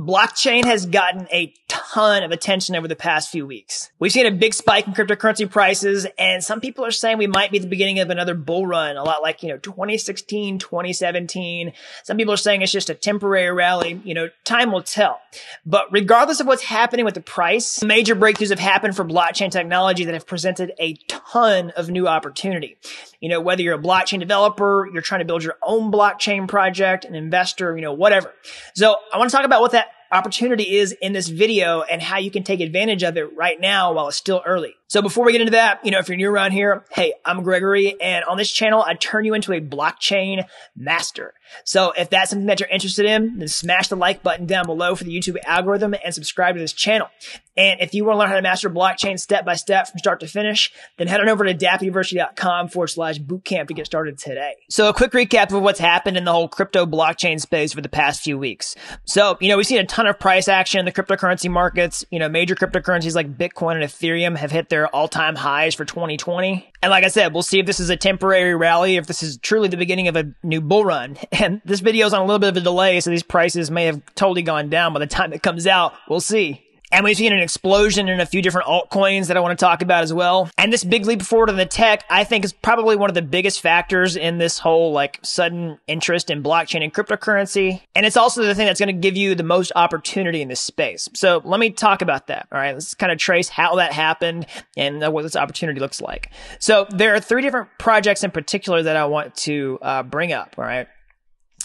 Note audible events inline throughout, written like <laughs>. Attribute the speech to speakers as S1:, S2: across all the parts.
S1: Blockchain has gotten a ton of attention over the past few weeks. We've seen a big spike in cryptocurrency prices and some people are saying we might be the beginning of another bull run, a lot like, you know, 2016, 2017. Some people are saying it's just a temporary rally. You know, time will tell. But regardless of what's happening with the price, major breakthroughs have happened for blockchain technology that have presented a ton of new opportunity. You know, whether you're a blockchain developer, you're trying to build your own blockchain project, an investor, you know, whatever. So I want to talk about what that opportunity is in this video and how you can take advantage of it right now while it's still early. So before we get into that, you know, if you're new around here, hey, I'm Gregory and on this channel, I turn you into a blockchain master. So if that's something that you're interested in, then smash the like button down below for the YouTube algorithm and subscribe to this channel. And if you want to learn how to master blockchain step by step from start to finish, then head on over to dappuniversity.com forward slash bootcamp to get started today. So a quick recap of what's happened in the whole crypto blockchain space for the past few weeks. So, you know, we've seen a ton of price action in the cryptocurrency markets. You know, major cryptocurrencies like Bitcoin and Ethereum have hit their their all-time highs for 2020. And like I said, we'll see if this is a temporary rally, if this is truly the beginning of a new bull run. <laughs> And this video is on a little bit of a delay, so these prices may have totally gone down by the time it comes out. We'll see. And we've seen an explosion in a few different altcoins that I want to talk about as well. And this big leap forward in the tech, I think is probably one of the biggest factors in this whole like sudden interest in blockchain and cryptocurrency. And it's also the thing that's going to give you the most opportunity in this space. So let me talk about that. All right. Let's kind of trace how that happened and what this opportunity looks like. So there are three different projects in particular that I want to uh, bring up. All right.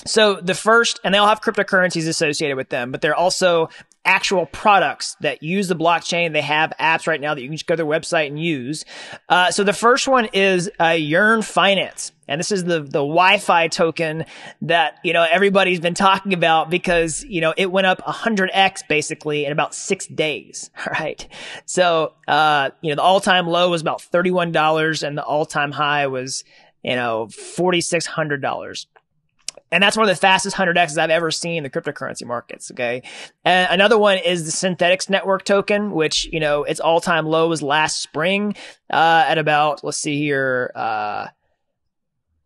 S1: So the first, and they all have cryptocurrencies associated with them, but they're also actual products that use the blockchain. They have apps right now that you can just go to their website and use. Uh, so the first one is uh, Yearn Finance. And this is the, the YFI token that, you know, everybody's been talking about because, you know, it went up 100x basically in about six days. All <laughs> right. So, uh, you know, the all time low was about $31 and the all time high was, you know, $4,600. And that's one of the fastest 100Xs I've ever seen in the cryptocurrency markets. Okay. And another one is the Synthetix network token, which, you know, its all time low was last spring, uh, at about, let's see here, uh,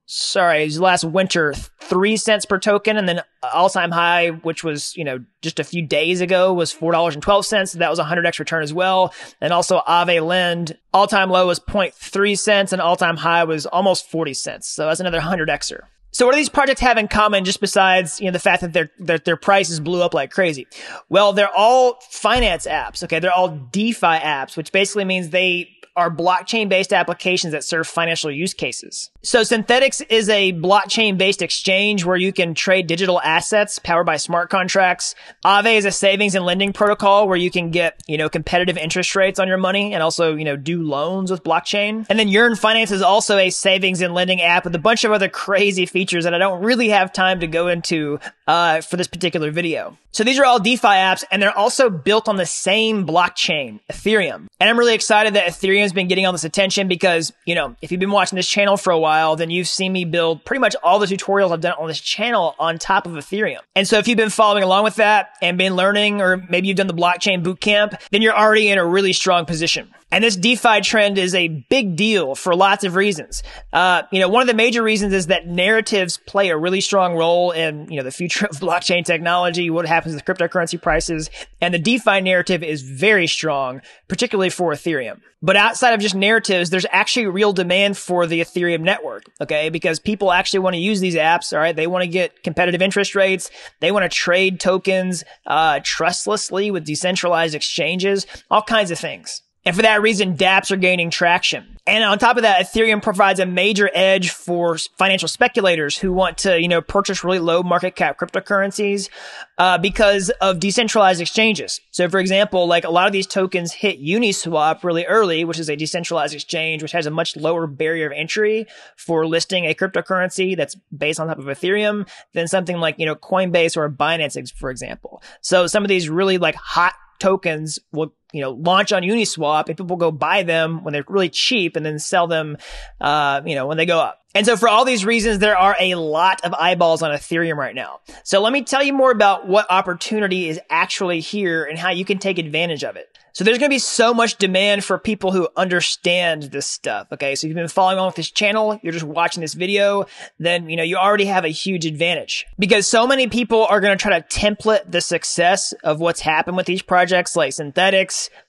S1: sorry, last winter, three cents per token. And then all time high, which was, you know, just a few days ago was $4.12. that was a 100x return as well. And also Aave Lend, all time low was 0.3 cents and all time high was almost 40 cents. So that's another 100xer. So what do these projects have in common just besides, you know, the fact that their, that their prices blew up like crazy? Well, they're all finance apps. Okay. They're all DeFi apps, which basically means they are blockchain based applications that serve financial use cases. So Synthetix is a blockchain based exchange where you can trade digital assets powered by smart contracts. Aave is a savings and lending protocol where you can get, you know, competitive interest rates on your money and also, you know, do loans with blockchain. And then Yearn Finance is also a savings and lending app with a bunch of other crazy features that I don't really have time to go into, uh, for this particular video. So these are all DeFi apps and they're also built on the same blockchain, Ethereum. And I'm really excited that Ethereum's been getting all this attention because, you know, if you've been watching this channel for a while, then you've seen me build pretty much all the tutorials I've done on this channel on top of Ethereum. And so if you've been following along with that and been learning, or maybe you've done the blockchain bootcamp, then you're already in a really strong position. And this DeFi trend is a big deal for lots of reasons. Uh, you know, one of the major reasons is that narratives play a really strong role in, you know, the future of <laughs> blockchain technology, what happens with cryptocurrency prices. And the DeFi narrative is very strong, particularly for Ethereum. But outside of just narratives, there's actually real demand for the Ethereum network. Okay. Because people actually want to use these apps. All right. They want to get competitive interest rates. They want to trade tokens, uh, trustlessly with decentralized exchanges, all kinds of things. And for that reason, dApps are gaining traction. And on top of that, Ethereum provides a major edge for financial speculators who want to, you know, purchase really low market cap cryptocurrencies, uh, because of decentralized exchanges. So for example, like a lot of these tokens hit Uniswap really early, which is a decentralized exchange, which has a much lower barrier of entry for listing a cryptocurrency that's based on top of Ethereum than something like, you know, Coinbase or Binance, for example. So some of these really like hot tokens will you know, launch on Uniswap and people go buy them when they're really cheap and then sell them, uh, you know, when they go up. And so for all these reasons, there are a lot of eyeballs on Ethereum right now. So let me tell you more about what opportunity is actually here and how you can take advantage of it. So there's going to be so much demand for people who understand this stuff. Okay. So you've been following on with this channel, you're just watching this video, then, you know, you already have a huge advantage because so many people are going to try to template the success of what's happened with these projects like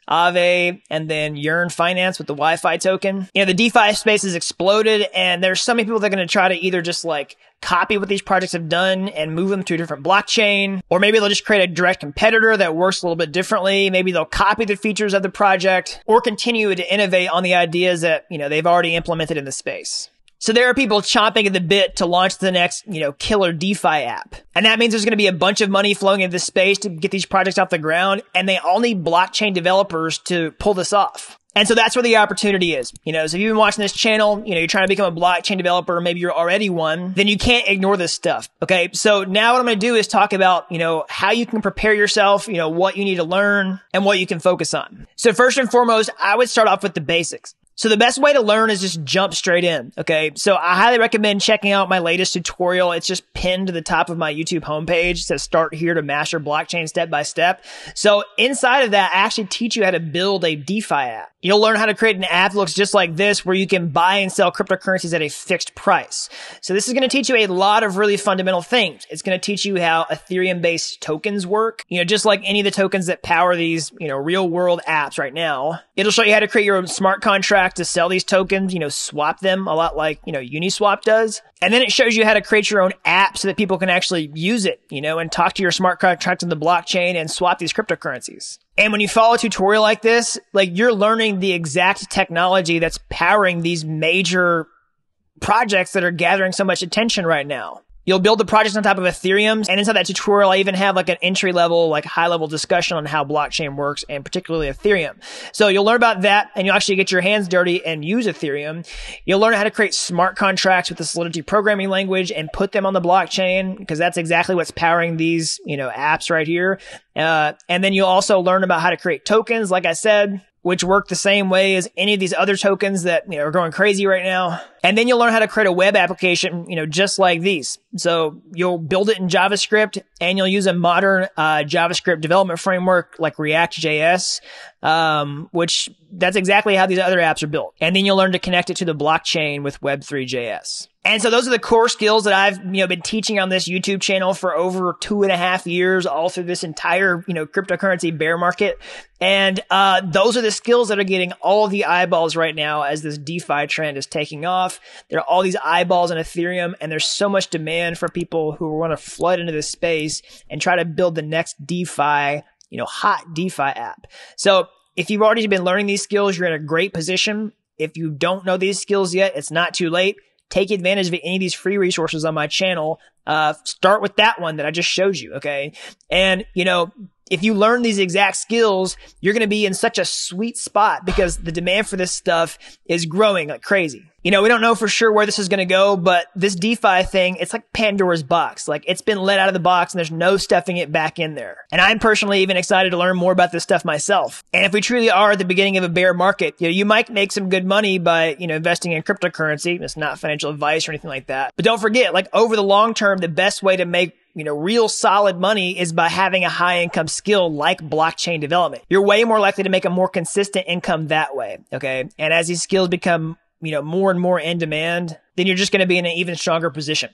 S1: Aave, and then Yearn Finance with the YFI token. You know, the DeFi space has exploded and there's so many people that are going to try to either just like copy what these projects have done and move them to a different blockchain. Or maybe they'll just create a direct competitor that works a little bit differently. Maybe they'll copy the features of the project or continue to innovate on the ideas that, you know, they've already implemented in the space. So there are people chomping at the bit to launch the next, you know, killer DeFi app. And that means there's going to be a bunch of money flowing into this space to get these projects off the ground. And they all need blockchain developers to pull this off. And so that's where the opportunity is. You know, so if you've been watching this channel, you know, you're trying to become a blockchain developer, maybe you're already one, then you can't ignore this stuff. Okay. So now what I'm going to do is talk about, you know, how you can prepare yourself, you know, what you need to learn and what you can focus on. So first and foremost, I would start off with the basics. So the best way to learn is just jump straight in. Okay. So I highly recommend checking out my latest tutorial. It's just pinned to the top of my YouTube homepage. It says start here to master blockchain step by step. So inside of that, I actually teach you how to build a DeFi app. You'll learn how to create an app that looks just like this where you can buy and sell cryptocurrencies at a fixed price. So this is going to teach you a lot of really fundamental things. It's going to teach you how Ethereum based tokens work. You know, just like any of the tokens that power these, you know, real world apps right now. It'll show you how to create your own smart contract to sell these tokens, you know, swap them a lot like, you know, Uniswap does. And then it shows you how to create your own app so that people can actually use it, you know, and talk to your smart contract in the blockchain and swap these cryptocurrencies. And when you follow a tutorial like this, like you're learning the exact technology that's powering these major projects that are gathering so much attention right now. You'll build the projects on top of Ethereum. And inside that tutorial, I even have like an entry level, like high level discussion on how blockchain works and particularly Ethereum. So you'll learn about that and you'll actually get your hands dirty and use Ethereum. You'll learn how to create smart contracts with the Solidity programming language and put them on the blockchain because that's exactly what's powering these, you know, apps right here. Uh, and then you'll also learn about how to create tokens. Like I said, which work the same way as any of these other tokens that you know, are going crazy right now. And then you'll learn how to create a web application, you know, just like these. So you'll build it in JavaScript and you'll use a modern uh, JavaScript development framework like React.js, um, which that's exactly how these other apps are built. And then you'll learn to connect it to the blockchain with Web3.js. And so those are the core skills that I've, you know, been teaching on this YouTube channel for over two and a half years, all through this entire, you know, cryptocurrency bear market. And, uh, those are the skills that are getting all the eyeballs right now as this DeFi trend is taking off. There are all these eyeballs on Ethereum and there's so much demand for people who want to flood into this space and try to build the next DeFi, you know, hot DeFi app. So if you've already been learning these skills, you're in a great position. If you don't know these skills yet, it's not too late take advantage of any of these free resources on my channel. Uh, start with that one that I just showed you. Okay. And, you know, if you learn these exact skills, you're going to be in such a sweet spot because the demand for this stuff is growing like crazy. You know, we don't know for sure where this is going to go, but this DeFi thing, it's like Pandora's box. Like it's been let out of the box and there's no stuffing it back in there. And I'm personally even excited to learn more about this stuff myself. And if we truly are at the beginning of a bear market, you know, you might make some good money by, you know, investing in cryptocurrency. It's not financial advice or anything like that. But don't forget, like over the long term, the best way to make you know, real solid money is by having a high income skill like blockchain development. You're way more likely to make a more consistent income that way. Okay. And as these skills become, you know, more and more in demand, then you're just going to be in an even stronger position.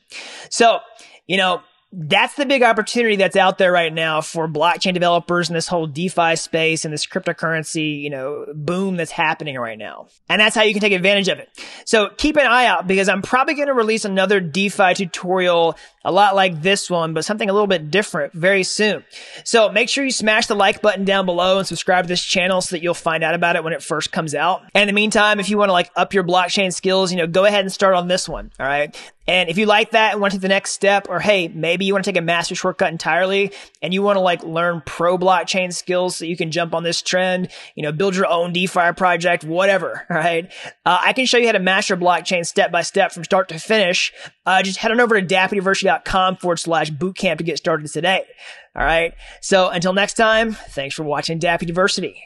S1: So, you know, that's the big opportunity that's out there right now for blockchain developers and this whole DeFi space and this cryptocurrency, you know, boom that's happening right now. And that's how you can take advantage of it. So keep an eye out because I'm probably going to release another DeFi tutorial a lot like this one, but something a little bit different very soon. So make sure you smash the like button down below and subscribe to this channel so that you'll find out about it when it first comes out. And in the meantime, if you want to like up your blockchain skills, you know, go ahead and start on this one. All right. And if you like that and want to take the next step, or hey, maybe you want to take a master shortcut entirely and you want to like learn pro blockchain skills so you can jump on this trend, you know, build your own DeFi project, whatever, <laughs> right? Uh, I can show you how to master blockchain step by step from start to finish. Uh, just head on over to dappuniversity.com forward slash bootcamp to get started today. All right. So until next time, thanks for watching Dapp University.